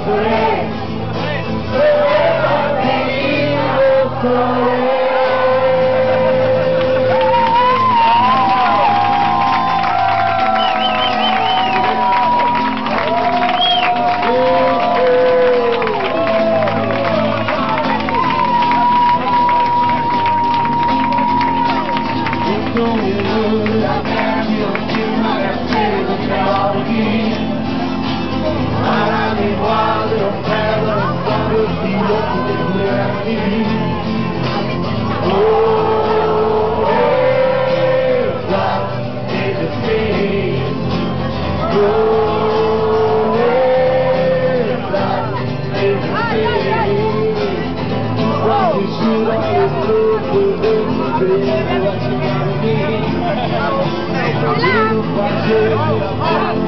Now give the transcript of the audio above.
por Hello.